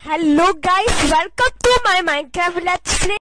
Hello guys, welcome to my Minecraft Let's Play.